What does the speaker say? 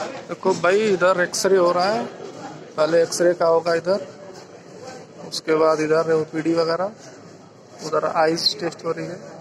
देखो भाई, इधर एक्सरे हो रहा है। पहले एक्सरे का होगा इधर। उसके बाद इधर ओपीडी वगैरह। उधर आइस टेस्ट हो रही है।